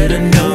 better know.